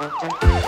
Musik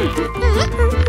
Mm-hmm.